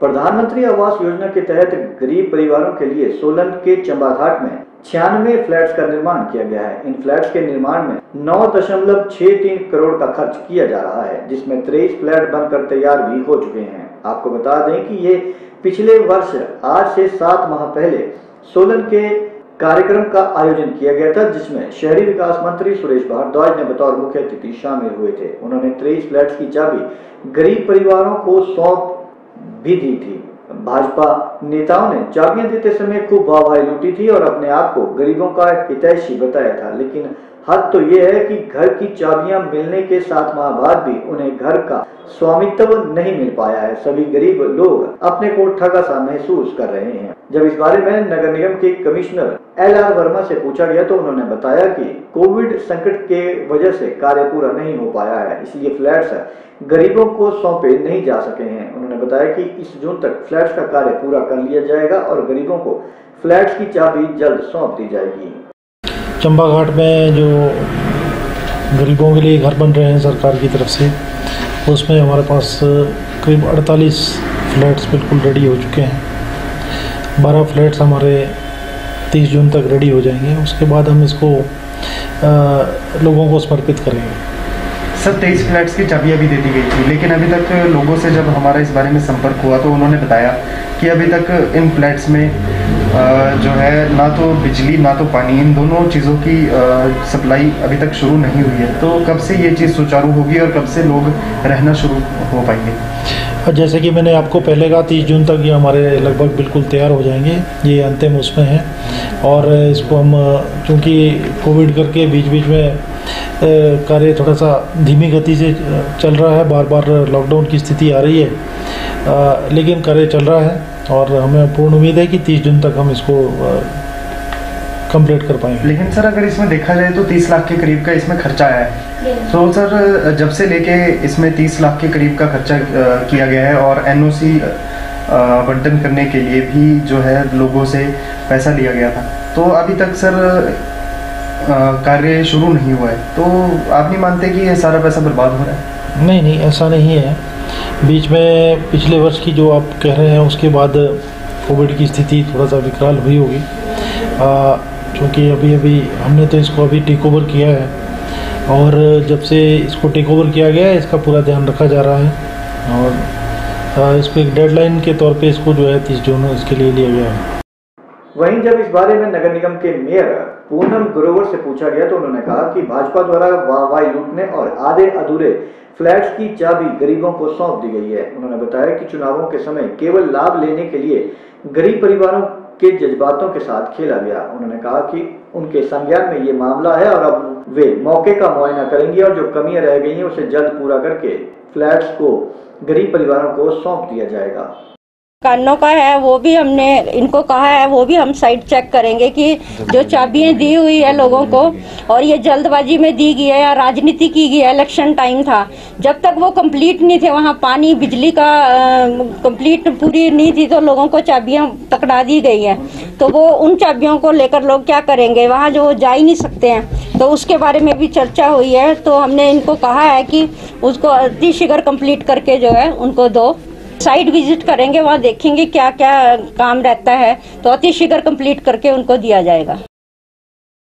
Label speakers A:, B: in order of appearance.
A: प्रधानमंत्री आवास योजना के तहत गरीब परिवारों के लिए सोलन के चंबाघाट में छियानवे फ्लैट्स का निर्माण किया गया है। इन फ्लैट्स के निर्माण में नौ दशमलव छह तीन करोड़ का खर्च किया जा रहा है, जिसमें तेईस फ्लैट बनकर तैयार भी हो चुके हैं। आपको बता दें कि ये पिछले वर्ष, आज से सात माह पहले, सोलन के कार्यक्रम का आयोजन किया गया था, जिसमें शहरी विकास मंत्री सुरेश भारद्वाज ने बतौर मुख्य अतिथि शामिल हुए थे। उन्होंने तेईस फ्लैट की चाबी गरीब परिवारों को सौंप भी दी थी। भाजपा नेताओं ने चाबियाँ देते समय खूब वाहवाही लूटी थी और अपने आप को गरीबों का हितैषी बताया था, लेकिन हद तो ये है कि घर की चाबियाँ मिलने के सात माह बाद भी उन्हें घर का स्वामित्व नहीं मिल पाया है। सभी गरीब लोग अपने को ठगा सा महसूस कर रहे हैं। जब इस बारे में नगर निगम के कमिश्नर एल आर वर्मा से पूछा गया तो उन्होंने बताया कि कोविड संकट के वजह से कार्य पूरा नहीं हो पाया है, इसलिए फ्लैट्स गरीबों को सौंपे नहीं जा सके हैं। उन्होंने बताया कि इस जून तक फ्लैट्स का कार्य पूरा कर लिया जाएगा और गरीबों को फ्लैट्स की चाबी जल्द सौंप दी जाएगी।
B: चंबा घाट में जो गरीबों के लिए घर बन रहे हैं सरकार की तरफ़ से उसमें हमारे पास करीब 48 फ्लैट्स बिल्कुल रेडी हो चुके हैं। 12 फ्लैट्स हमारे 30 जून तक रेडी हो जाएँगे। उसके बाद हम इसको आ, लोगों को समर्पित करेंगे।
C: सर तेईस फ्लैट्स की चाबियाँ भी दे दी गई थी लेकिन अभी तक लोगों से जब हमारा इस बारे में संपर्क हुआ तो उन्होंने बताया कि अभी तक इन फ्लैट्स में जो है ना तो बिजली ना तो पानी इन दोनों चीज़ों की सप्लाई अभी तक शुरू नहीं हुई है। तो कब से ये चीज़ सुचारू होगी और कब से लोग रहना शुरू हो पाएँगे?
B: जैसे कि मैंने आपको पहले कहा तीस जून तक ये हमारे लगभग बिल्कुल तैयार हो जाएँगे। ये अंतिम उसमें है। और इसको हम चूँकि कोविड करके बीच बीच में कार्य थोड़ा सा धीमी गति से चल रहा है बार बार लॉकडाउन की स्थिति आ रही है। आ, लेकिन कार्य चल रहा है। और हमें पूर्ण उम्मीद है कि 30 जून तक हम इसको कंप्लीट कर पाएँगे।
C: लेकिन सर अगर इसमें देखा जाए तो 30 लाख के करीब का इसमें खर्चा आया है। तो सर जब से लेके इसमें 30 लाख के करीब का खर्चा किया गया है और एनओसी बंटन करने के लिए भी जो है लोगों से पैसा लिया गया था। तो अभी तक सर कार्य शुरू नहीं हुआ है। तो आप नहीं मानते कि ये सारा पैसा बर्बाद हो रहा है?
B: नहीं नहीं, ऐसा नहीं है। बीच में पिछले वर्ष की जो आप कह रहे हैं, उसके बाद कोविड की स्थिति थोड़ा सा विकराल हुई होगी। क्योंकि अभी अभी हमने तो इसको अभी टेक ओवर किया है। और जब से इसको टेक ओवर किया गया है, इसका पूरा ध्यान रखा जा रहा है। और इसको एक डेडलाइन के तौर पे इसको जो है तीस जून इसके लिए लिया गया है।
A: वहीं जब इस बारे में नगर निगम के मेयर पूनम ग्रोवर से पूछा गया तो उन्होंने कहा कि भाजपा द्वारा वाहवाही लूटने और आधे अधूरे फ्लैट्स की चाबी गरीबों को सौंप दी गई है। उन्होंने बताया कि चुनावों के समय केवल लाभ लेने के लिए गरीब परिवारों के जज्बातों के साथ खेला गया। उन्होंने कहा कि उनके संज्ञान में ये मामला है और अब वे मौके का मुआयना करेंगे और जो कमियाँ रह गई हैं उसे जल्द पूरा करके फ्लैट्स को गरीब परिवारों को सौंप दिया जाएगा।
D: कानों का है, वो भी हमने इनको कहा है, वो भी हम साइड चेक करेंगे कि जो चाबियाँ दी हुई है लोगों को, और ये जल्दबाजी में दी गई है या राजनीति की गई है इलेक्शन टाइम था। जब तक वो कंप्लीट नहीं थे, वहाँ पानी, बिजली का कंप्लीट पूरी नहीं थी तो लोगों को चाबियाँ पकड़ा दी गई है। तो वो उन चाबियों को लेकर लोग क्या करेंगे? वहाँ जो जा ही नहीं सकते हैं। तो उसके बारे में भी चर्चा हुई है तो हमने इनको कहा है कि उसको अतिशीघ्र कंप्लीट करके जो है, उनको दो। साइट विज़िट करेंगे, वहाँ देखेंगे क्या क्या काम रहता है तो अतिशीघ्र कंप्लीट करके उनको दिया जाएगा।